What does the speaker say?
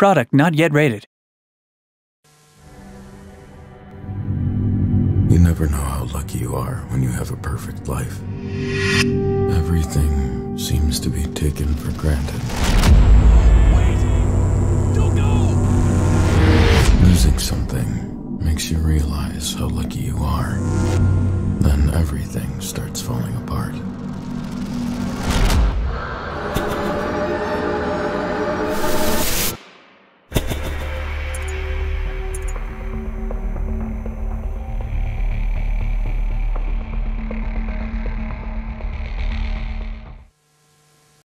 Product not yet rated. You never know how lucky you are when you have a perfect life. Everything seems to be taken for granted. Wait! Don't go! Losing something makes you realize how lucky you are.